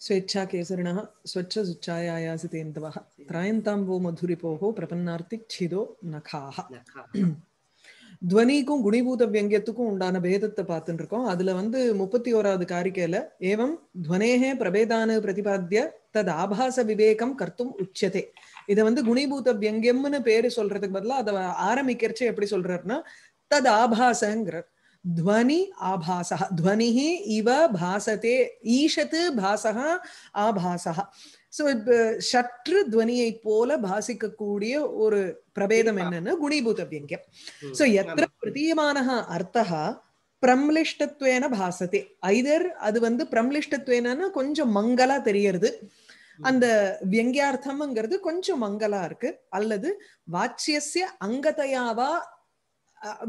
स्वेच्छा केसरिणः स्वच्छसुच्चायायासितेन्दवः त्रायन्ताम्बो मधुरिपोः பிரபன்னார்த்திச்சிதோ நகாக நகா. துவனிக்கும் குணிபூத வியங்கியத்துக்கும் உண்டான பேதத்தை பார்த்துட்டு இருக்கோம் அதுல வந்து முப்பத்தி ஓராவது காரிக்கையில ஏவம் துவனேகே பிரபேதானு பிரதிபாத்திய தத் ஆபாச விவேகம் கர்த்தும் உச்சதே இதை வந்து குணிபூத வியங்கியம்னு பேரு சொல்றதுக்கு பதிலா அதை ஆரம்பிக்கிறச்சு எப்படி சொல்றாருன்னா தத் ஆபாசங்கிறார் துவனி ஆபாசா துவனிஹி இவ பாசதே ஈஷத்து பாசகா ஆபாசா சோ சற்று துவனியை போல பாசிக்கக்கூடிய ஒரு பிரபேதம் என்னன்னு குணிபூத வியங்கியம். சோ எத்திர பிரதீயமானः அர்த்தः பிரம்லிஷ்டத்வேன பாசதே ஐதர் அது வந்து பிரம்லிஷ்டத்வேனன்னா கொஞ்சம் மங்கலா தெரியறது. அந்த வியங்கியார்த்தம்ங்கிறது கொஞ்சம் மங்கலா இருக்கு. அல்லது வாச்சியஸ்ய அங்கதையாவா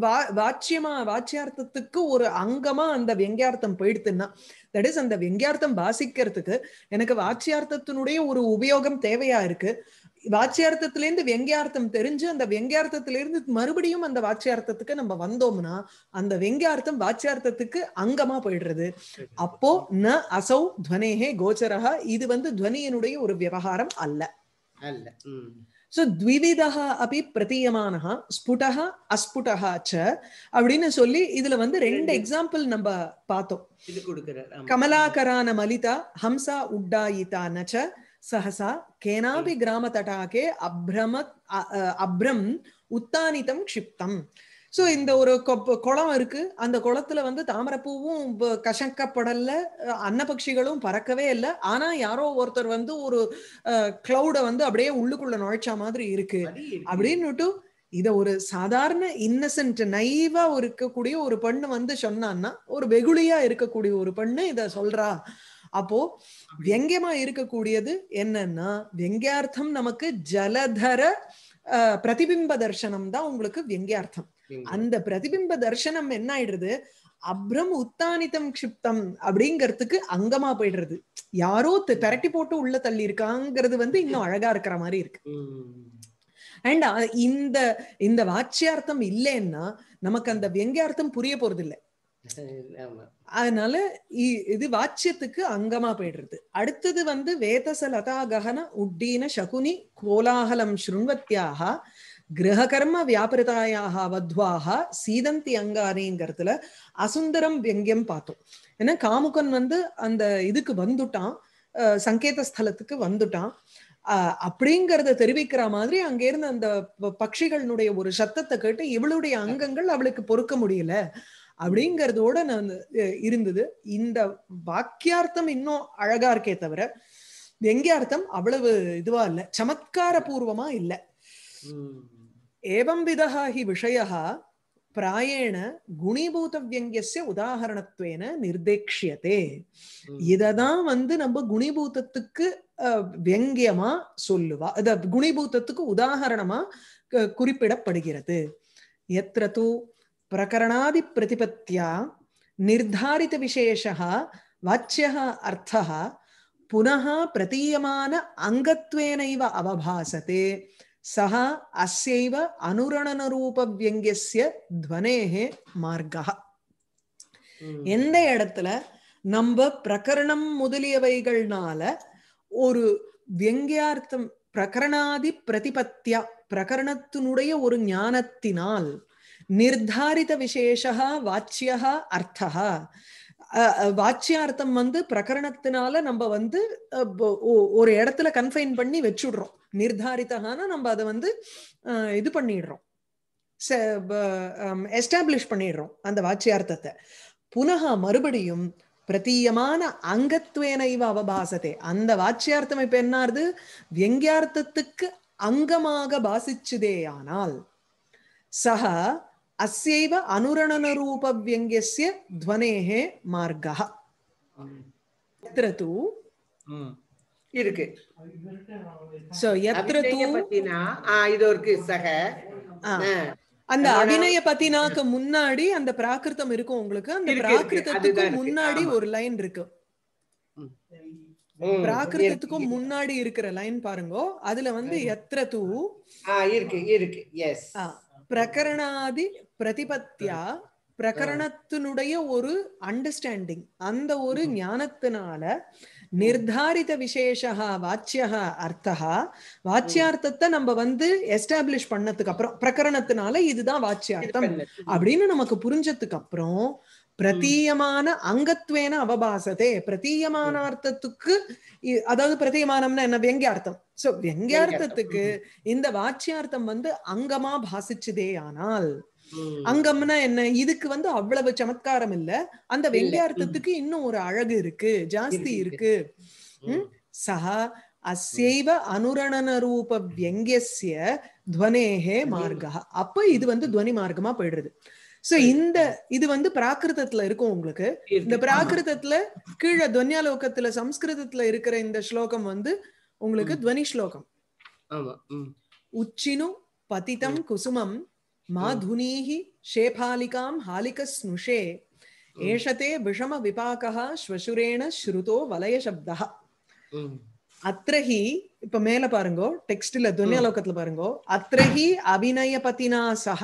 வா- வாச்சியமா வாச்சியார்த்தத்துக்கு ஒரு அங்கமா அந்த வெங்கியார்த்தம் போயிடுத்துன்னா தட் இஸ் அந்த வெங்கியார்த்தம் வாசிக்கிறதுக்கு எனக்கு வாச்சியார்த்தத்தினுடைய ஒரு உபயோகம் தேவையா இருக்கு. வாச்சியார்த்தத்திலேருந்து வெங்கியார்த்தம் தெரிஞ்சு அந்த வெங்கியார்த்தத்திலிருந்து மறுபடியும் அந்த வாச்சியார்த்தத்துக்கு நம்ம வந்தோம்னா அந்த வெங்கியார்த்தம் வாச்சியார்த்தத்துக்கு அங்கமா போயிடுறது. அப்போ ந அசௌ துவனேகே கோச்சரகா இது வந்து துவனியினுடைய ஒரு விவகாரம் அல்ல. அல்ல. சோ த்விவிதः அப்படி பிரதீயமானः ஸ்புடः அஸ்புடः ச அப்படின்னு சொல்லி இதுல வந்து ரெண்டு. எக்ஸாம்பிள் நம்ம பார்த்தோம். கமலாகரான மலிதா ஹம்சா உட்டாயிதா நச்ச சஹசா கேனாபி கிராம தடாகே அப்ரமத் அ- அ- அப்ரம் உத்தானிதம் க்ஷிப்தம் சோ இந்த ஒரு குளம் இருக்கு. அந்த குளத்துல வந்து தாமரைப்பூவும் அஹ் அன்னபக்ஷிகளும் பறக்கவே இல்லை. ஆனா யாரோ ஒருத்தர் வந்து ஒரு கிளவுட வந்து அப்படியே உள்ளுக்குள்ள நுழைச்ச மாதிரி இருக்கு. அப்படின்னுட்டு இத ஒரு சாதாரண இன்னசென்ட் நைவா இருக்கக்கூடிய ஒரு பெண்ணு வந்து சொன்னான்னா ஒரு வெகுளியா இருக்கக்கூடிய ஒரு பெண்ணு இத சொல்றா. அப்போ வியங்கியமா இருக்கக்கூடியது என்னன்னா வியங்கியார்த்தம் நமக்கு ஜலதர பிரதிபிம்ப தர்சனம் தான் உங்களுக்கு வியங்கியார்த்தம். அந்த பிரதிபிம்ப தர்சனம் என்ன ஆயிடுறது? அப்ரம் உத்தானிதம் க்ஷிப்தம் அப்படிங்கறதுக்கு அங்கமா போயிடுறது. யாரோ திரட்டி போட்டு உள்ள தள்ளி இருக்காங்கிறது வந்து இன்னும் அழகா இருக்கிற மாதிரி இருக்கு. அண்ட் இந்த இந்த வாச்சியார்த்தம் இல்லைன்னா நமக்கு அந்த வியங்கியார்த்தம் புரிய போறது இல்ல அதனால இ- இது வாச்சியத்துக்கு அங்கமா போயிடுறது. அடுத்தது வந்து வேதச லதா ககன உட்டீன சகுனி கோலாகலம் ஸ்ருண்வத்தியாக கிரககர்ம வியாபிரதாயாக வத்வாக சீதந்தி அங்காரிங்கிறதுல அசுந்தரம் வெங்கியம் பார்த்தோம். ஏன்னா காமுகன் வந்து அந்த இதுக்கு வந்துட்டான். சங்கேத ஸ்தலத்துக்கு வந்துட்டான். அப்படிங்கறத தெரிவிக்கிற மாதிரி அங்கேருந்து அந்த ப- பட்சிகளினுடைய ஒரு சத்தத்தை கேட்டு இவளுடைய அங்கங்கள் அவளுக்கு பொறுக்க முடியல அப்படிங்கறதோட நான் இருந்தது. இந்த வாக்கியார்த்தம் இன்னும் அழகா இருக்கே தவிர வெங்கியார்த்தம் அவ்வளவு இதுவா இல்லை. சமத்கார பூர்வமா இல்லை ம். ஏவம் விதா ஹி விஷய பிராயேண குணிபூத வியங்கியஸ்ய உதாகரணத்துவேன நிர்தேக்ஷியதே. இததான் வந்து நம்ம குணிபூதத்துக்கு வியங்கியமா சொல்லுவா அத குணிபூதத்துக்கு உதாகரணமா குறிப்பிடப்படுகிறது எத்திர தூ பிரகரணாதி பிரதிபத்தியா நிர்தாரித விசேஷः வாச்சியः அர்த்தः புனः பிரதீயமான அங்கத்வேனைவ அவபாசते சஹ அஸ்யைவ அனுரணனரூப வியங்கியஸ்ய துவனேஹே மார்கः ம். எந்த இடத்துல நம்ம பிரகரணம் முதலியவைகள்னால ஒரு வியங்கியார்த்தம் பிரகரணாதி பிரதிபத்தியா பிரகரணத்தினுடைய ஒரு ஞானத்தினால் நிர்தாரித விசேஷா வாச்சியா அர்த்தா அஹ், வாச்சியார்த்தம் வந்து பிரகரணத்தினால நம்ம வந்து ஒரு இடத்துல கன்ஃபைன் பண்ணி வச்சுடுறோம். நிர்தாரித்தகான நம்ம அதை வந்து இது பண்ணிடுறோம். எஸ்டாப்ளிஷ் பண்ணிடுறோம் அந்த வாச்சியார்த்தத்தை. புனக மறுபடியும் பிரதீயமான அங்கத்வேன இவ அவபாசதே அந்த வாச்சியார்த்தம் இப்ப என்னாருது? வியங்கியார்த்தத்துக்கு அங்கமாக பாசிச்சுதேயானால் சக அஸ்யைவ அனுரணன ரூப வியங்கியஸ்ய துவனேஹே மார்கः ம். यत्र तु ம். இருக்கு so यत्र तु அபிநய பத்தினா ஆ, இது இருக்கு சக ஆ, ஆ, அந்த அதோட- அபிநய பத்தினாக்கு முன்னாடி அந்த பிராகிருதம் இருக்கும் உங்களுக்கு அந்த இருக்கு, இருக்கு. பிராகிருதத்துக்கு அதுதான் இருக்கு. முன்னாடி ஆமா. ஒரு லைன் இருக்கு ம், பிராகிருதத்துக்கும் இருக்கு. முன்னாடி இருக்கிற லைன் பாருங்க அதுல வந்து எத்திர தூ ஆ, இருக்கு இருக்கு எஸ் ஆ, பிரகரணாதி பிரதிபத்தியா பிரகரணத்தினுடைய ஒரு அண்டர்ஸ்டாண்டிங் அந்த ஒரு ஞானத்தினால நிர்தாரித விசேஷா வாச்சிய அர்த்தா வாச்சியார்த்தத்தை நம்ம வந்து எஸ்டாப்ளிஷ் பண்ணதுக்கு அப்புறம் பிரகரணத்தினால இதுதான் வாச்சியார்த்தம் அப்படின்னு நமக்கு புரிஞ்சதுக்கு அப்புறம் பிரதீயமான அங்கத்வேன அவபாசதே. பிரதீயமான அர்த்தத்துக்கு அதாவது பிரதீயமானம்னா என்ன? வெங்கியார்த்தம் சோ வெங்கியார்த்தத்துக்கு இந்த வாச்சியார்த்தம் வந்து அங்கமா பாசிச்சுதே ஆனால். அங்கம்னா என்ன? இதுக்கு வந்து அவ்வளவு சமத்காரம் இல்ல. அந்த. வெங்கியார்த்தத்துக்கு இன்னும் ஒரு அழகு இருக்கு. ஜாஸ்தி இருக்கு. சஹ அஸ்யைவ அனுரணன ரூப வியங்கியஸ்ய துவனேஹே மார்கா அப்ப இது வந்து துவனி மார்க்கமா போயிடுறது. சோ இந்த இது வந்து பிராகிருதத்துல இருக்கும் உங்களுக்கு. இந்த பிராகிருதத்துல கீழே துவன்யாலோகத்துல சம்ஸ்கிருதத்துல இருக்கிற இந்த ஸ்லோகம் வந்து உங்களுக்கு துவனி ஸ்லோகம். உச்சினு பதிதம் குசுமம் மாதுனீஹி ஷேபாலிகாம் ஹாலிகஸ்னுஷே ஏஷதே விஷம விபாகः ஸ்வசுரேண ஸ்ருதோ வலய சப்தः. அத்ரஹி இப்ப மேல பாருங்கோ டெக்ஸ்ட்ல துன்யாலோகத்துல பாருங்கோ அத்ரஹி அபிநய பத்தினா சக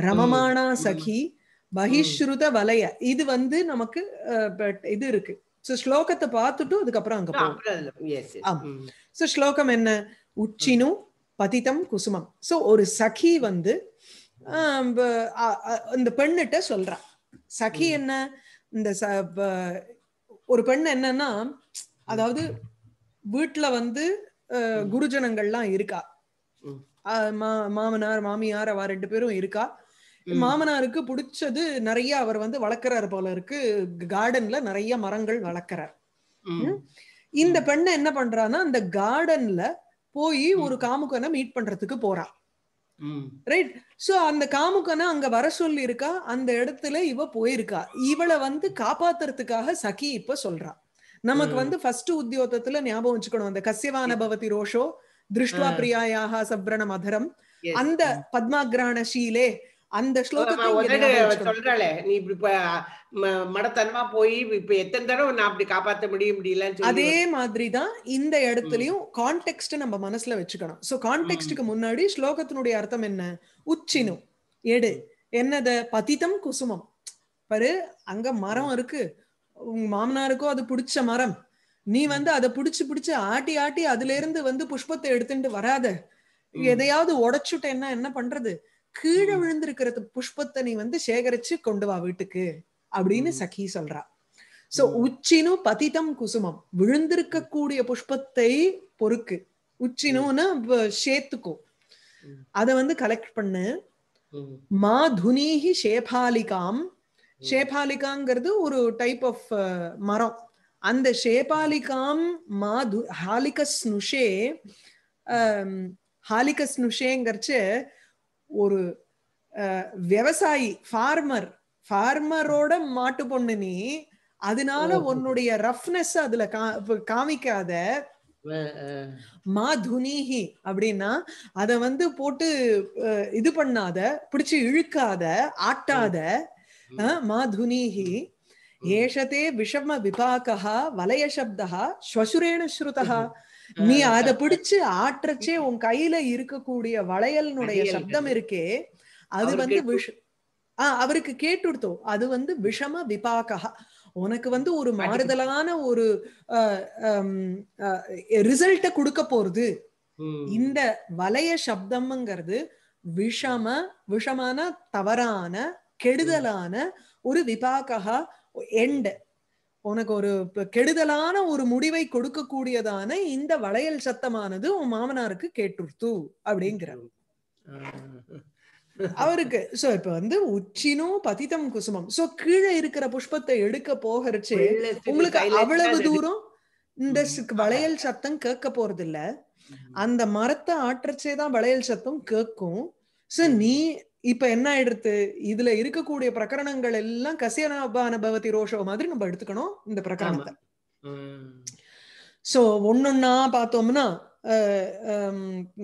ரமமானா சகி பகிஷ்ருத வலய. இது வந்து நமக்கு இது இருக்கு. சோ ஸ்லோகத்தை பார்த்துட்டு அதுக்கப்புறம் அங்க போகும். சோ ஸ்லோகம் என்ன? உச்சினு பதிதம் குசுமம். சோ ஒரு சகி வந்து ஆம், ப- அ- அ- இந்த பெண்ணிட்ட சொல்றா. சகி என்ன? இந்த ஒரு பெண் என்னன்னா அதாவது வீட்டுல வந்து குருஜனங்கள்லாம் இருக்கா. மாமனார் மாமியார் அவ ரெண்டு பேரும் இருக்கா. மாமனாருக்கு பிடிச்சது நிறைய அவர் வந்து வளர்க்கறாரு போல இருக்கு. கார்டன்ல நிறைய மரங்கள் வளர்க்கறார். இந்த பெண்ணை என்ன பண்றான்னா அந்த கார்டன்ல போய் ஒரு காமுகனை மீட் பண்றதுக்கு போறா. ரைட் சோ அந்த காமுகனை அங்க வர சொல்லி இருக்கா அந்த இடத்துல இவ போயிருக்கா. இவளை வந்து காப்பாத்துறதுக்காக சகி இப்ப சொல்றா. நமக்கு. வந்து ஃபர்ஸ்ட் உத்தியோகத்துல ஞாபகம் வச்சுக்கணும். அந்த கசியவான பவதி ரோஷோ திருஷ்டுவா. பிரியாயாக சப்ரண மதரம். அந்த பத்மாகிராண ஷீலே அந்த. சொல்றாளே நீ இப்படி மடத்தனமா போய் இப்ப எத்தனை தடவை நான் அப்படி காப்பாத்த முடிய முடியலன்னு சொல்லி அதே மாதிரிதான் இந்த இடத்துலயும் கான்டெக்ட் நம்ம மனசுல வச்சுக்கணும். சோ கான்டெக்ட்டுக்கு முன்னாடி ஸ்லோகத்தினுடைய அர்த்தம் என்ன? உச்சினு. எடு. என்னது? பதிதம் குசுமம். பாரு அங்க மரம் இருக்கு. உங்க மாமனாருக்கோ அது பிடிச்ச மரம். நீ வந்து அதை பிடிச்சு பிடிச்சு ஆட்டி ஆட்டி அதுல இருந்து வந்து புஷ்பத்தை எடுத்துட்டு வராத. எதையாவது உடைச்சுட்டேன்னா என்ன பண்றது? கீழே ம். விழுந்திருக்கிற புஷ்பத்தை நீ வந்து சேகரிச்சு கொண்டு வா வீட்டுக்கு அப்படின்னு. சகி சொல்றா. சோ. உச்சினு பதிதம் குசுமம். விழுந்திருக்கக்கூடிய புஷ்பத்தை பொறுக்கு. சேர்த்துக்கோ ம். அத வந்து கலெக்ட் பண்ணு. மா. துனீஹி ஷேபாலிகாம் ஷேபாலிகாங்கிறது ஒரு டைப் ஆஃப் மரம். அந்த ஷேபாலிகாம் மா து ஹாலிகஸ் நுஷே ஹாலிகஸ் நுஷேங்கிறச்சு ஒரு விவசாயி ஃபார்மர் ஃபார்மரோட மாட்டு பொண்ணு நீ அதனால. உன்னுடைய ரஃப்னஸ் அதுல காமிக்காத. மா துனீஹி அப்படின்னா அத வந்து போட்டு இது பண்ணாத பிடிச்சு இழுக்காத ஆட்டாத மா. துனீஹி. ஏஷதே விஷம விபாகா வலய சப்தா ஸ்வசுரேண ஸ்ருதா நீ அத பிடிச்சு ஆற்றச்சே உன் கையில இருக்கக்கூடிய வளையலினுடைய வளையல். சப்தம் இருக்கே. அது வந்து விஷ ஆஹ் அவருக்கு கேட்டுடுத்தோ அது வந்து விஷம விபாகா உனக்கு வந்து ஒரு மாறுதலான ஒரு ரிசல்ட்ட கொடுக்க போறது. இந்த வலய சப்தம்ங்கிறது விஷம விஷமான தவறான கெடுதலான ஒரு விபாகா எண்ட் உனக்கு ஒரு கெடுதலான ஒரு முடிவை கொடுக்கக்கூடியதான இந்த வளையல் சத்தமானது உன் மாமனாருக்கு கேட்டுருத்து அப்படிங்கிற அஹ். அவருக்கு சோ இப்ப வந்து உச்சினும் பதிதம் குசுமம். சோ கீழே இருக்கிற புஷ்பத்தை எடுக்க போகிறச்சு உங்களுக்கு அவ்வளவு தூரம் இந்த வளையல் சத்தம் கேட்க போறது இல்ல அந்த மரத்தை ஆற்றச்சே தான் வளையல் சத்தம் கேட்கும். சோ. நீ இப்ப என்ன ஆயிடுத்து? இதுல இருக்கக்கூடிய பிரகரணங்கள் எல்லாம் கசியனாபான பவதி ரோஷோ மாதிரி நம்ம எடுத்துக்கணும் இந்த பிரகரணத்தை. சோ ஒன்னொன்னா பார்த்தோம்னா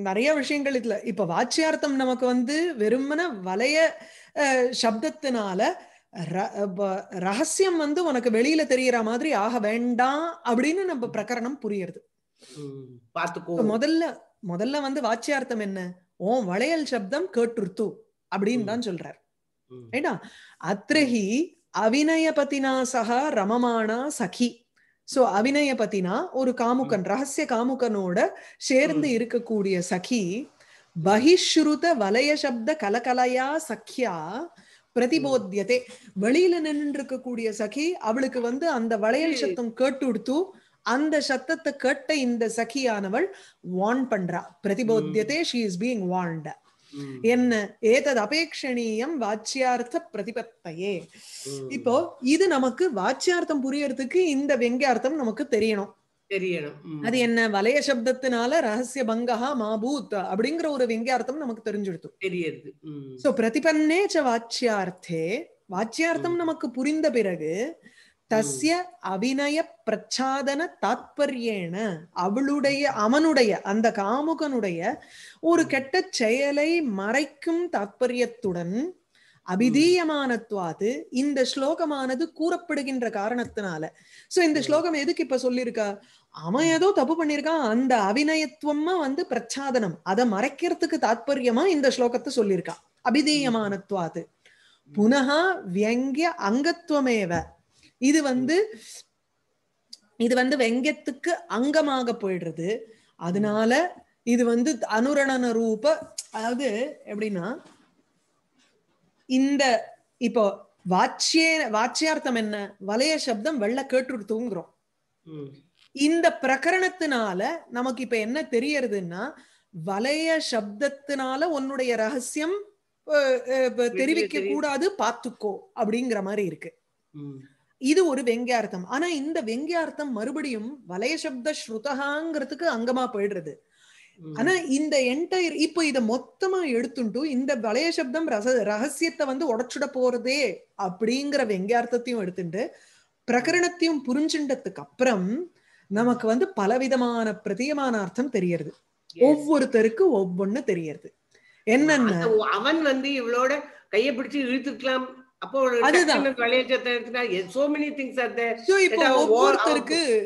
நிறைய விஷயங்கள் இதுல. இப்ப வாச்சியார்த்தம் நமக்கு வந்து வெறுமன வலைய சப்தத்தினால ரகசியம் வந்து உனக்கு வெளியில தெரியற மாதிரி ஆக வேண்டாம் அப்படின்னு நம்ம பிரகரணம் புரியுறது. முதல்ல முதல்ல வந்து வாச்சியார்த்தம் என்ன? ஓ வளையல் சப்தம் கேட்டுருத்து. அப்படின்னு தான் சொல்றார். ரைட்டா அத்ரஹி அவிநயபதினா சக ரமமானா சகி சோ அவிநயபதினா ஒரு காமுகன் ரகசிய காமுகனோட சேர்ந்து. இருக்கக்கூடிய சகி பகிஷ்ருத வலய சப்த கலகலையா சக்கியா பிரதிபோத்தியதே வெளியில நின்று இருக்கக்கூடிய சகி அவளுக்கு வந்து அந்த வளையல். சத்தம் கேட்டுடுத்து அந்த சத்தத்தை கேட்ட இந்த சகியானவள் வார்ன் பண்றா பிரதிபோத்தியதே ஷி இஸ் பீயிங் வார்ன்ட். என்ன ஏதது அபேக்ஷணீயம் வாச்சியார்த்த பிரதிபத்தையே. இப்போ இது நமக்கு வாச்சியார்த்தம் புரியறதுக்கு இந்த வெங்கியார்த்தம் நமக்கு தெரியணும் தெரியணும். அது என்ன வலய சப்தத்தினால ரகசிய பங்கஹா மாபூத் அப்படிங்கிற ஒரு வெங்கியார்த்தம் நமக்கு தெரிஞ்சுடுத்து தெரியுது. சோ பிரதிபன்னே ச வாச்சியார்த்தே வாச்சியார்த்தம். நமக்கு புரிந்த பிறகு தஸ்ய அபிநய பிரச்சாதன தாத்பரியேன அவளுடைய அவனுடைய அந்த காமுகனுடைய ஒரு கெட்ட செயலை மறைக்கும் தாத்பரியத்துடன் அபிதீயமானத்வாது இந்த ஸ்லோகமானது கூறப்படுகின்ற காரணத்தினால. சோ இந்த. ஸ்லோகம் எதுக்கு இப்ப சொல்லியிருக்கா அவன் ஏதோ தப்பு பண்ணிருக்கான். அந்த அபிநயத்துவமா வந்து பிரச்சாதனம். அதை மறைக்கிறதுக்கு தாத்பரியமா இந்த ஸ்லோகத்தை சொல்லியிருக்கா அபிதீயமானத்வாது புனகா வியங்கிய அங்கத்துவமேவ. இது வந்து இது வந்து வெங்கியத்துக்கு அங்கமாக போயிடுறது அதனால இது வந்து அனுரணன ரூப அதாவது எப்படின்னா இந்த இப்போ வாச்சிய வாச்சியார்த்தம் என்ன வலய சப்தம் வெள்ள கேட்டுடுத்துங்கிறோம். இந்த பிரகரணத்தினால நமக்கு இப்ப என்ன தெரியறதுன்னா வலய சப்தத்தினால உன்னுடைய ரகசியம் தெரிவிக்க. கூடாது பாத்துக்கோ அப்படிங்கிற மாதிரி இருக்கு. இது ஒரு வெங்கியார்த்தம் ஆனா இந்த வெங்கியார்த்தம் மறுபடியும் வலய சப்த ஸ்ருதகாங்கிறதுக்கு அங்கமா போயிடுறது. ஆனா இந்த என்டையர் இப்போ இத மொத்தமா எடுத்துட்டு இந்த வலய சப்தம் ரச ரகசியத்தை வந்து உடைச்சுட போறதே அப்படிங்கிற வெங்கியார்த்தத்தையும் எடுத்துட்டு பிரகரணத்தையும் புரிஞ்சுண்டதுக்கு அப்புறம் நமக்கு வந்து பலவிதமான பிரதியமான அர்த்தம் தெரியறது. ஒவ்வொருத்தருக்கு ஒவ்வொன்னு தெரியறது. என்னன்னா? அவன் வந்து இவளோட கைய பிடிச்சு இழுத்துக்கலாம் அப்போ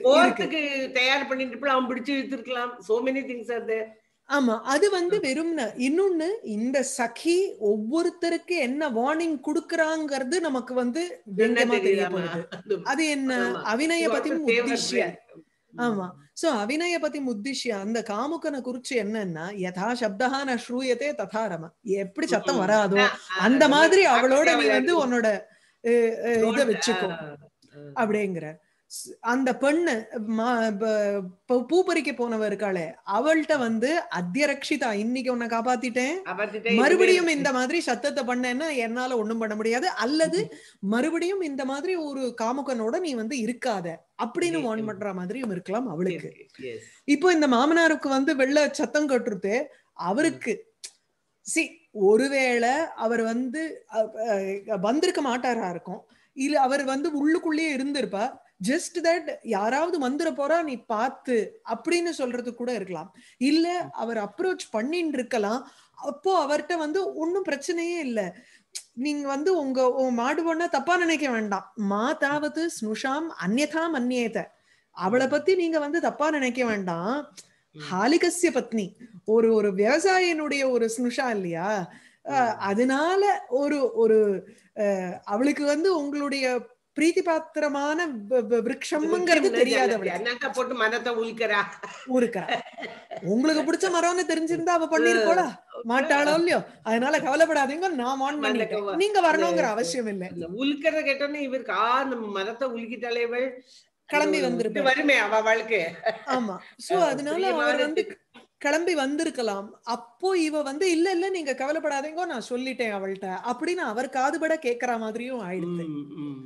போறதுக்கு தயார் பண்ணிட்டு அவன் பிடிச்சு இழுத்துருக்கலாம் so many things are there ஆமா அது வந்து வெறும் இன்னொன்னு இந்த சகி ஒவ்வொருத்தருக்கு என்ன வார்னிங் குடுக்கறாங்கிறது நமக்கு வந்து அது என்ன. அவிநய பத்தி ஆமா. சோ அவிநய பத்தி உத்திஷ்ய அந்த காமுகனை குறிச்சு என்னன்னா யதா சப்தஹா ந ஸ்ரூயத்தே ததா ரம. எப்படி சத்தம் வராதோ அந்த மாதிரி அவளோட நீ வந்து உன்னோட இத வச்சுக்கோ. அப்படிங்கிற. அந்த பெண்ணு ப- பறிக்க போனவ இருக்காளே அவள்கிட்ட வந்து அத்தியரக்ஷிதா இன்னைக்கு உன்னை காப்பாத்திட்டேன். மறுபடியும் இந்த மாதிரி சத்தத்தை பண்ணேன்னா என்னால ஒண்ணும் பண்ண முடியாது. அல்லது மறுபடியும் இந்த மாதிரி ஒரு காமுகனோட நீ வந்து இருக்காத. அப்படின்னு வான் பண்ற மாதிரியும் இருக்கலாம் அவளுக்கு. இப்போ இந்த மாமனாருக்கு வந்து வெள்ள சத்தம் கட்டுருத்து அவருக்கு சி ஒருவேளை அவர் வந்து வந்திருக்க மாட்டாரா இருக்கும். இல்ல அவர் வந்து உள்ளுக்குள்ளேயே இருந்திருப்பா ஜஸ்ட் தட் யாராவது வந்துட போறா நீ பார்த்து அப்படின்னு சொல்றது கூட இருக்கலாம். இல்ல அவர் அப்ரோச் பண்ணிட்டு இருக்கலாம் அப்போ அவர்கிட்ட வந்து ஒன்னும் பிரச்சனையே இல்ல. நீங்க வந்து உங்க உன் மாடு பொண்ண தப்பா நினைக்க வேண்டாம். மா தாவது ஸ்னுஷாம் அந்யதாம் அந்நேத. அவளை பத்தி நீங்க வந்து தப்பா நினைக்க வேண்டாம். ஹாலிகஸ்ய பத்னி. ஒரு ஒரு விவசாயினுடைய ஒரு ஸ்னுஷா இல்லையா? அதனால ஒரு ஒரு அவளுக்கு வந்து உங்களுடைய பிரீத்தி பாத்திரமான வ- வ- விருட்சம்ங்கிறது தெரியாது அவளுக்கு போட்டு மனத்தை உள்கிறா ஊருக்கா உங்களுக்கு பிடிச்ச மரம்னு தெரிஞ்சிருந்தா அவ பண்ணிருக்கோளா? மாட்டாளோ இல்லையோ? அதனால கவலைப்படாதீங்க நான் வான் பண்ணிட்டேன். நீங்க வரணுங்கிற அவசியம் இல்லை. உள்கிறத கேட்டோன்னே இவருக்கு ஆ நம்ம மரத்தை உலுக்கிட்டாலே இவள் கிளம்பி. இது வருமே அவ வாழ்க்கை ஆமா. சோ அதனால அவர் வந்து கிளம்பி வந்திருக்கலாம். அப்போ இவ வந்து இல்ல இல்ல நீங்க கவலைப்படாதீங்க நான் சொல்லிட்டேன் அவள்கிட்ட. அப்படின்னு அவர் காதுபட கேக்குற மாதிரியும் ஆயிடுது. ம்.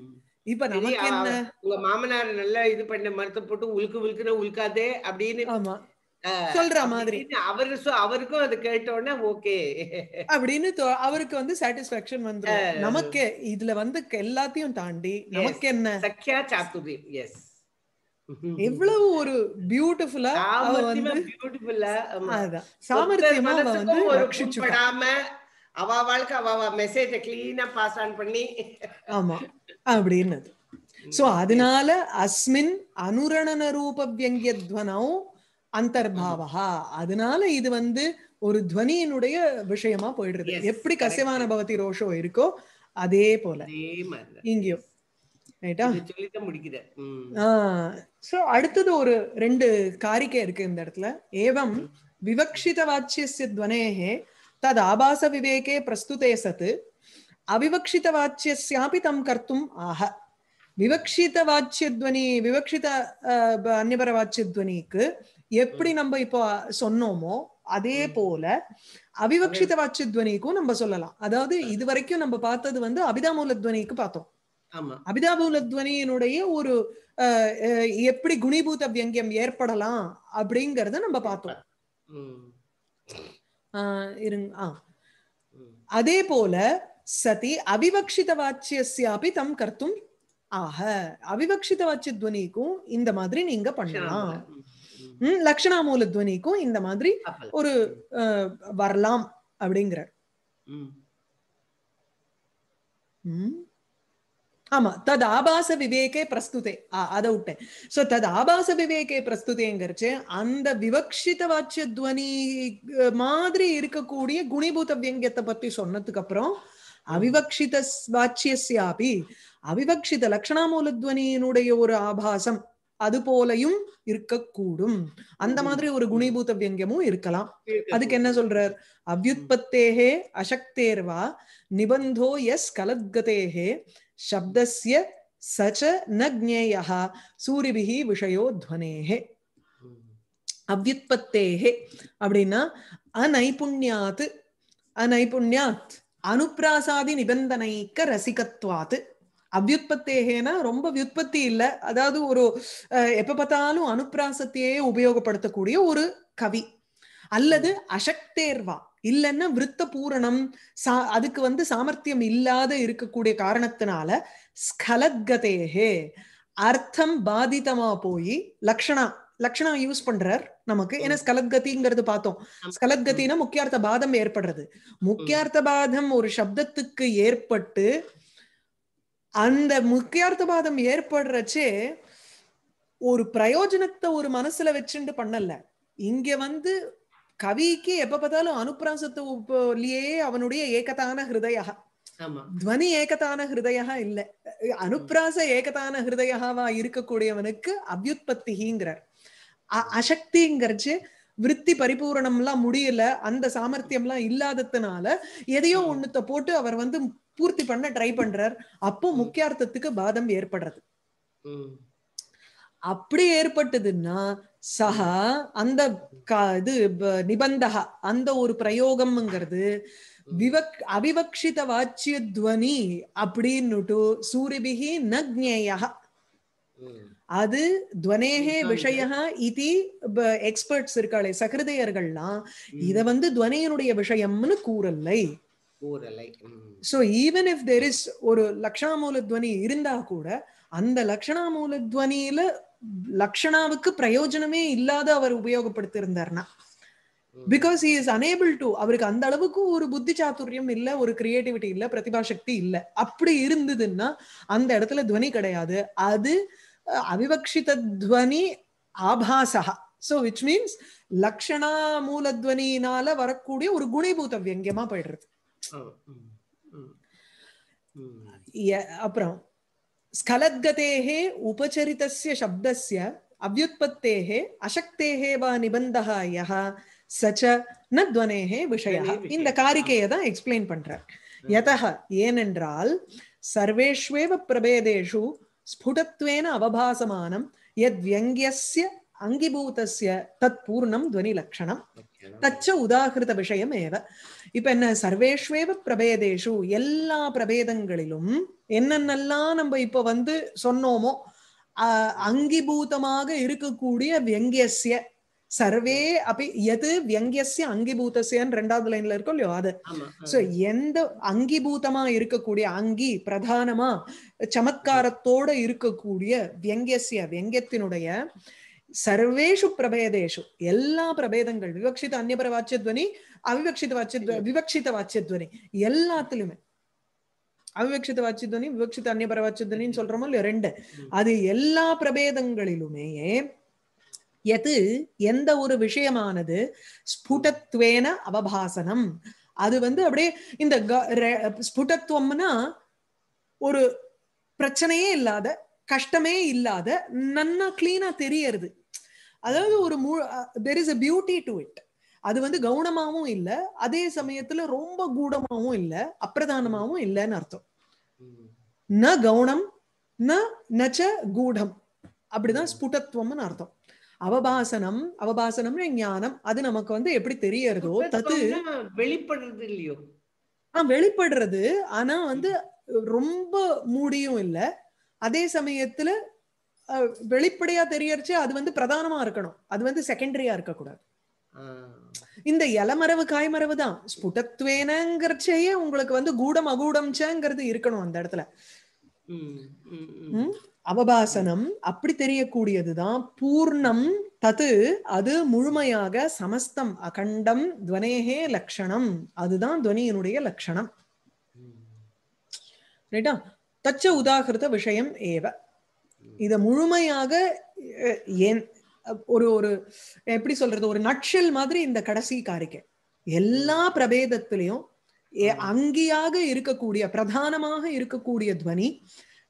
இப்ப நமக்கு என்ன? உங்க மாமனார் நல்லா இது பண்ண மரத்தை போட்டு உழுக்கு உழுக்குன உழுக்காதே அப்படின்னு சொல்ற மாதிரி. அவரு அவருக்கும் அது கேட்ட உடனே ஓகே. அப்படின்னு அவருக்கு வந்து சாட்டிஸ்பாக்சன் வந்துரும். நமக்கு இதுல வந்து எல்லாத்தையும் தாண்டி நமக்கு என்ன? சக்கியா சாத்துரி எஸ் எவ்வளவு ஒரு பியூட்டிஃபுல்லா வந்து பியூட்டிஃபுல்லா சாமர்த்தியமா வந்து புண்படாம அவ வாழ்க்கை அவ மெசேஜ கிளீனா பாஸ் ஆன் பண்ணி ஆமா. அப்படின்னது. சோ அதனால அஸ்மின் அனுரணன ரூப வியங்கியத்வனோ அந்தர்பாவா அதனால இது வந்து ஒரு துவனியினுடைய விஷயமா போயிடுறது எப்படி. கசிவான பவதி ரோஷோ இருக்கோ அதே போல. இங்கேயும். அடுத்தது ஒரு ரெண்டு காரிக்கை இருக்கு இந்த இடத்துல. ஏவம் விவக்ஷித வாச்சியஸ்ய துவனேஹே தத் ஆபாச விவேகே பிரஸ்துதே சத் அவிவக்ஷித வாச்சியஸ்யாபி தம் கர்த்தும் ஆஹ விவக்ஷித வாச்சியத்வனி விவக்ஷித அந்நியபர வாச்சியத்வனிக்கு எப்படி நம்ம இப்போ சொன்னோமோ அதே போல அவிவக்ஷித வாச்சியத்வனிக்கும் நம்ம சொல்லலாம். அதாவது இது வரைக்கும் நம்ம பார்த்தது வந்து அபிதாமூலத்வனிக்கு பார்த்தோம். ஆமா. அபிதாபூலத்வனியினுடைய ஒரு எப்படி குணிபூத வியங்கியம் ஏற்படலாம் அப்படிங்கறத நம்ம பார்த்தோம். இருங்க. அதே போல சதி அவிவக்ஷித வாச்சியஸ்யாபி தம் கர்த்தும் ஆக அவிவக்ஷித வாச்சிய துவனிக்கும் இந்த மாதிரி நீங்க பண்ணலாம் லக்ஷணாமூல துவனிக்கும் இந்த மாதிரி. ஒரு வரலாம் அப்படிங்கிறார். ஆமா தது ஆபாச விவேகே பிரஸ்துதே அத விட்டேன் சோ தது ஆபாச விவேகே பிரஸ்துதேங்கிறச்சு அந்த விவக்ஷித வாச்சிய துவனி மாதிரி இருக்கக்கூடிய குணிபூத வியங்கியத்தை பத்தி சொன்னதுக்கு அப்புறம் அவிவக்ஷித வாச்சியஸ்யாபி அவிவக்ஷித லக்ஷணாமூல துவனியினுடைய ஒரு ஆபாசம் அது போலையும் இருக்கக்கூடும். அந்த மாதிரி ஒரு குணிபூத வியங்கியமும் இருக்கலாம். அதுக்கு என்ன சொல்றார்? அவ்யுத்பத்தேஹே அசக்தேர்வா நிபந்தோ எஸ் கலத்கதேஹே சப்தஸ்ய சச்ச ந ஜ்ஞேயः சூரிபிஹி விஷயோ துவனேஹே ம். அவ்யுத்பத்தேஹே அப்படின்னா அநைபுண்யாத் அநைபுண்யாத். அனுப்ராசாதி நிபந்தனைக்க ரசிகத்வாத் அவ்யுத்பத்தேகேனா ரொம்ப வியுத்பத்தி இல்லை. அதாவது ஒரு எப்ப பார்த்தாலும் அனுப்ராசத்தையே உபயோகப்படுத்தக்கூடிய ஒரு கவி. அல்லது அசக்தேர்வா இல்லைன்னா விருத்த பூரணம் சா அதுக்கு வந்து சாமர்த்தியம் இல்லாத இருக்கக்கூடிய காரணத்தினால ஸ்கலத்கதேகே அர்த்தம் பாதிதமா போய் லக்ஷணா லக்ஷணா யூஸ் பண்றார். நமக்கு ஏன்னா ஸ்கலத்கதிங்கிறது பார்த்தோம். ஸ்கலத்கத்தினா முக்கியார்த்த பாதம் ஏற்படுறது. முக்கியார்த்த பாதம் ஒரு சப்தத்துக்கு ஏற்பட்டு அந்த முக்கியார்த்த பாதம் ஏற்படுறச்சே ஒரு பிரயோஜனத்தை ஒரு மனசுல வச்சுட்டு பண்ணல. இங்க வந்து கவிக்கு எப்ப பார்த்தாலும் அனுப்பிராசத்தை உப்பலியே அவனுடைய ஏகதான ஹிருதயா துவனி ஏகதான ஹிருதயா இல்ல. அனுப்பிராச ஏகதான ஹிருதயாவா இருக்கக்கூடியவனுக்கு அபியுத்பத்திங்கிறார் அ- அசக்திங்கிறச்சு விருத்தி பரிபூரணம்லாம் முடியல அந்த சாமர்த்தியம்லாம் இல்லாததுனால எதையோ ஒண்ணுத்த போட்டு அவர் வந்து பூர்த்தி பண்ண ட்ரை பண்றார். அப்போ முக்கியார்த்தத்துக்கு பாதம் ஏற்படுறது. அப்படி ஏற்பட்டதுன்னா சஹா அந்த இது நிபந்தகா அந்த ஒரு பிரயோகம்ங்கிறது விவக் அவிவக்ஷித வாச்சிய துவனி அப்படின்னுட்டு சூரிபிகி ந ஜ்ஞேயா ம். அது துவனேகே விஷய இதி எக்ஸ்பர்ட்ஸ் இருக்காளே சகிருதையர்கள்லாம். இத வந்து துவனையினுடைய விஷயம்னு கூறலை. So even if there is ஒரு லக்ஷணாமூல துவனி இருந்தா கூட அந்த லக்ஷணாமூல துவனியில லக்ஷணாவுக்கு பிரயோஜனமே இல்லாத அவர் உபயோகப்படுத்தியிருந்தார்னா ம். Because he is unable to அவருக்கு அந்த அளவுக்கு ஒரு புத்தி சாதுரியம் இல்ல ஒரு கிரியேட்டிவிட்டி இல்ல பிரதிபா சக்தி இல்ல அப்படி இருந்ததுன்னா அந்த இடத்துல துவனி கிடையாது அது அவிவக்ஷிதத்வனி ஆபாசா ஸோ விச் மீன்ஸ் லக்ஷணா மூலத்வனினால வரக்கூடிய ஒரு குணிபூத வியங்கியமா போயிடுறது அப்புறம் ஸ்கலத்கதேகே உபச்சரித்தஸ்ய சப்தஸ்ய அவ்யுத்பத்தேः அசக்தேः वा நிபந்தः यः स च न துவனேஹே விஷயः இந்த காரிக்கையை தான் எக்ஸ்பிளைன் பண்றார் யதः ஏனென்றால் சர்வேஷ்வேவ பிரபேதேஷு ஸ்புடத்வேன அவபாசமானம் யத் வியங்கியஸ்ய அங்கிபூதஸ்ய தத் பூர்ணம் துவனி லக்ஷணம். தச்ச உதாகிருத விஷயம் ஏவ இப்ப என்ன சர்வேஷ்வேவ பிரபேதேஷு எல்லா பிரபேதங்களிலும் என்னென்னலாம் நம்ம இப்ப வந்து சொன்னோமோ அங்கிபூதமாக இருக்கக்கூடிய வியங்கியஸ்ய சர்வே அப்படி எது வியங்கியஸ்ய அங்கிபூதஸ்யன்னு ரெண்டாவது லைன்ல இருக்கும் இல்லையோ அது. சோ எந்த அங்கிபூதமா இருக்கக்கூடிய அங்கி பிரதானமா சமத்காரத்தோட இருக்கக்கூடிய வியங்கியசிய வியங்கியத்தினுடைய சர்வேஷு பிரபேதேஷு எல்லா பிரபேதங்கள் விவக்ஷித அந்நியபர வாச்சியத்வனி அவிவக்ஷித வாச்சிய விவக்ஷித வாச்சியத்வனி எல்லாத்துலயுமே அவிவக்ஷித வாச்சியத்வனி விவக்ஷித அந்நியபர வாச்சியத்வனின்னு சொல்றோமோ இல்லையோ ரெண்டு. அது எல்லா பிரபேதங்களிலுமே எது? எந்த ஒரு விஷயமானது? ஸ்புடத்வேன அவபாசனம். அது வந்து அப்படியே இந்த ஸ்புடத்துவம்னா ஒரு பிரச்சனையே இல்லாத கஷ்டமே இல்லாத நன்னா கிளீனா தெரியறது. அதாவது ஒரு there is a beauty to it அது வந்து கவுனமாவும் இல்ல அதே சமயத்துல ரொம்ப கூடமாவும் இல்ல அப்பிரதானமாவும் இல்லைன்னு அர்த்தம். ம். ந கவுனம் ந நச்ச கூடம். அப்படிதான் ஸ்புடத்துவம்னு அர்த்தம். அவபாசனம் அவபாசனம்னு ஞானம். அது நமக்கு வந்து எப்படி தெரியறதோ தத்து வெளிப்படுறது இல்லையோ ஆ, வெளிப்படுறது. ஆனா வந்து ரொம்ப மூடியும் இல்ல. அதே சமயத்துல வெளிப்படையா தெரியறச்சு அது வந்து பிரதானமா இருக்கணும். அது வந்து செகண்டரியா இருக்கக்கூடாது. இந்த இலமரவு காய்மரவு தான். ஸ்புடத்வேனங்கிறச்சேயே உங்களுக்கு வந்து கூடம் அகூடம்ச்சங்கிறது இருக்கணும் அந்த இடத்துல? அவபாசனம் அப்படி தெரியக்கூடியதுதான். பூர்ணம் தது அது முழுமையாக சமஸ்தம் அகண்டம் துவனேகே லட்சணம் அதுதான் துவனியினுடைய லட்சணம். ரைட்டா? தச்ச உதாகிருத விஷயம் ஏவ. இத முழுமையாக ஏன் ஒரு ஒரு எப்படி சொல்றது? ஒரு நட்ஷல் மாதிரி இந்த கடைசி காரிக்கை. எல்லா பிரபேதத்திலையும் அங்கியாக இருக்கக்கூடிய பிரதானமாக இருக்கக்கூடிய துவனி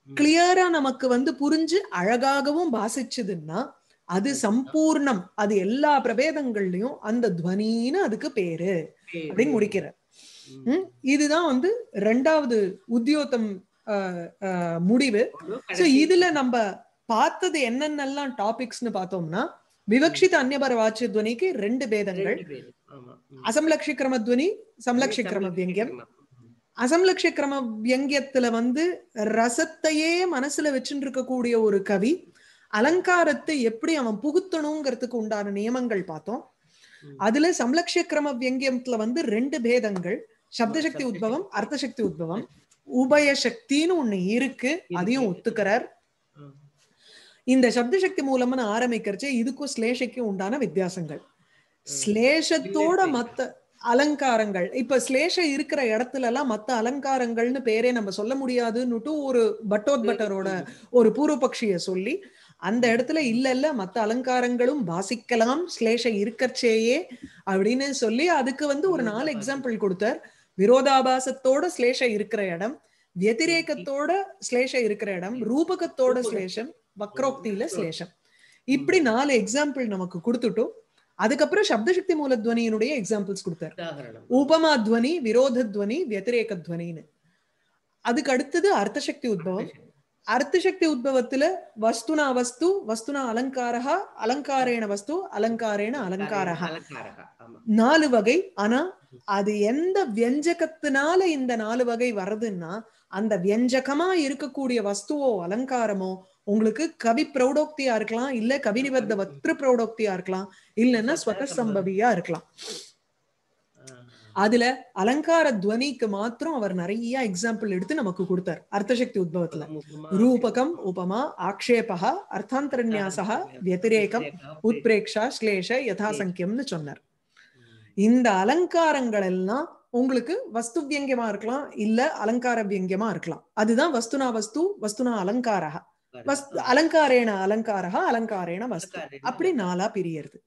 கிளியரா நமக்கு வந்து புரிஞ்சு அழகாகவும் பாசிச்சதுன்னா அது சம்பூர்ணம். அது எல்லா பிரபேதங்கள்லயும் அந்த துவனின்னு அதுக்கு பேரு அப்படின்னு முடிக்கிறார் ம். ம்? இதுதான் வந்து ரெண்டாவது அஹ், முடிவு. சோ இதுல நம்ம பார்த்தது என்னென்னலாம் டாபிக்ஸ்னு பார்த்தோம்னா விவக்ஷித அந்நியபர வாச்சிய துவனிக்கு ரெண்டு பேதங்கள். அசம்லக்ஷிக்கிரம துவனி சம்லக்ஷிக்கிரம வியங்கியம் அசம்லக்ஷிக்கிரம வியங்கியத்துல வந்து ரசத்தையே மனசுல வச்சுட்டு இருக்கக்கூடிய ஒரு கவி அலங்காரத்தை எப்படி அவன் புகுத்தணுங்கிறதுக்கு உண்டான நியமங்கள் பார்த்தோம். அதுல சம்லக்ஷிக்கிரம வியங்கியத்துல வந்து ரெண்டு பேதங்கள் சப்தசக்தி. உத்பவம் அர்த்தசக்தி உத்பவம் உபய சக்தின்னு ஒண்ணு இருக்கு அதையும். ஒத்துக்கிறார். இந்த சப்தசக்தி மூலம்னு ஆரம்பிக்கிறச்சே இதுக்கும் ஸ்லேஷைக்கும் உண்டான வித்தியாசங்கள் ஸ்லேஷத்தோட. மத்த அலங்காரங்கள். இப்ப ஸ்லேஷ இருக்கிற இடத்துல எல்லாம் மத்த அலங்காரங்கள்னு பேரே நம்ம சொல்ல முடியாதுன்னுட்டு ஒரு பட்டோத்பட்டரோட ஒரு பூர்வபக்ஷிய சொல்லி அந்த இடத்துல இல்ல இல்ல மத்த அலங்காரங்களும் வாசிக்கலாம் ஸ்லேஷ இருக்கச்சேயே அப்படின்னு சொல்லி அதுக்கு வந்து ஒரு நாலு எக்ஸாம்பிள் கொடுத்தார். விரோதாபாசத்தோட ஸ்லேஷ இருக்கிற இடம் வெதிரேக்கத்தோட ஸ்லேஷ இருக்கிற இடம் ரூபகத்தோட ஸ்லேஷம் வக்ரோக்தியில ஸ்லேஷம் இப்படி நாலு எக்ஸாம்பிள் நமக்கு கொடுத்துட்டோம். அதுக்கப்புறம் சப்தசக்தி மூலத்வனியினுடைய எக்ஸாம்பிள்ஸ் கொடுத்தாரு. உபமா துவனி விரோத துவனி வத்திரேக துவனின்னு அதுக்கு அடுத்தது அர்த்தசக்தி உத்பவம். அர்த்தசக்தி. உத்பவத்துல வஸ்துனா வஸ்து வஸ்துனா அலங்காரா அலங்காரேன வஸ்து அலங்காரேன அலங்காரா நாலு வகை. ஆனா அது எந்த வியஞ்சகத்தினால இந்த நாலு வகை வருதுன்னா அந்த வியஞ்சகமா இருக்கக்கூடிய வஸ்துவோ அலங்காரமோ உங்களுக்கு கவி பிரௌடோக்தியா இருக்கலாம் இல்ல கவி நிபந்த வத்ர பிரௌடோக்தியா இருக்கலாம் இல்லைன்னா ஸ்வத சம்பவியா இருக்கலாம். அதுல அலங்கார துவனிக்கு மாத்திரம் அவர் நிறைய எக்ஸாம்பிள் எடுத்து நமக்கு கொடுத்தார். அர்த்தசக்தி உத்பவத்துல. ரூபகம் உபமா ஆக்ஷேபகா அர்த்தாந்தரநியாசகா வத்திரேகம் உத்பிரேக்ஷா ஸ்லேஷ யதாசங்கியம்னு சொன்னார். இந்த அலங்காரங்கள் எல்லாம் உங்களுக்கு வஸ்து வியங்கியமா இருக்கலாம் இல்ல அலங்கார வியங்கியமா இருக்கலாம். அதுதான் வஸ்துனா வஸ்து வஸ்துனா அலங்காரகா வஸ்து அலங்காரேண அலங்காரக அலங்காரேண வஸ்து. அப்படி நாலா பிரியறது.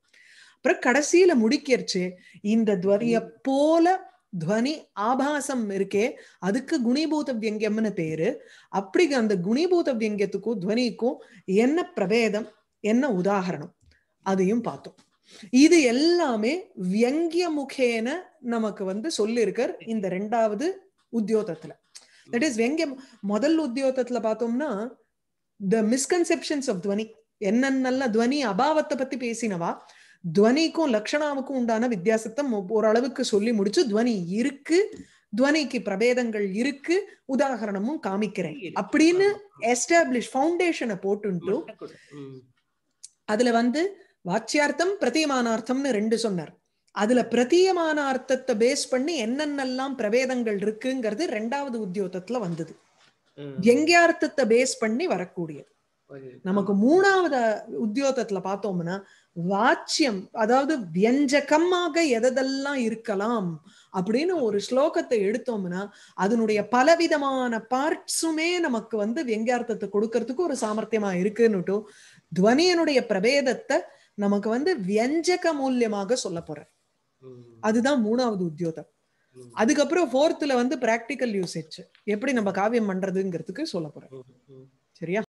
அப்புறம் கடைசியில முடிக்கிறச்சு இந்த துவனிய போல துவனி ஆபாசம் இருக்கே அதுக்கு குணிபூத வியங்கியம்னு பேரு. அப்படி அந்த குணிபூத வியங்கியத்துக்கும் துவனிக்கும் என்ன பிரபேதம் என்ன உதாகரணம் அதையும் பார்த்தோம். இது எல்லாமே வியங்கிய முகேன நமக்கு வந்து சொல்லியிருக்கார் இந்த ரெண்டாவது உத்தியோகத்துல. தட் இஸ் வெங்கியம் முதல் உத்தியோகத்துல பார்த்தோம்னா த மிஸ்கன்செப்ஷன்ஸ் ஆஃப் துவனி என்னென்னலாம் துவனி அபாவத்தை பத்தி பேசினவா? துவனிக்கும் லக்ஷணாவுக்கும் உண்டான வித்தியாசத்தை ஓரளவுக்கு சொல்லி முடிச்சு துவனி இருக்கு துவனிக்கு பிரபேதங்கள் இருக்கு உதாகரணமும் காமிக்கிறேன். அப்படின்னு எஸ்டாப்ளிஷ் ஃபவுண்டேஷனை போட்டுன்ட்டு அதுல வந்து வாச்சியார்த்தம் பிரதியமானார்த்தம்னு ரெண்டு சொன்னார். அதுல பிரதியமான அர்த்தத்தை பேஸ் பண்ணி என்னென்னலாம் பிரபேதங்கள் இருக்குங்கிறது ரெண்டாவது உத்தியோகத்துல வந்தது. வியங்கியார்த்தத்தை பேஸ் பண்ணி வரக்கூடியது. நமக்கு மூணாவது உத்தியோகத்துல பார்த்தோம்னா வாச்சியம் அதாவது வியஞ்சகமாக எதெல்லாம் இருக்கலாம் அப்படின்னு ஒரு ஸ்லோகத்தை எடுத்தோம்னா அதனுடைய பலவிதமான பார்ட்ஸுமே நமக்கு வந்து வியங்கியார்த்தத்தை கொடுக்கறதுக்கு ஒரு சாமர்த்தியமா இருக்குன்னுட்டும் துவனியனுடைய பிரபேதத்தை நமக்கு வந்து வியஞ்சக மூலியமாக சொல்ல போறேன். அதுதான் மூணாவது உத்தியோகம். அதுக்கப்புறம் ஃபோர்த்ல வந்து பிராக்டிக்கல் யூசேஜ் எப்படி நம்ம காவியம் பண்றதுங்கிறதுக்கு சொல்ல ம். சரியா?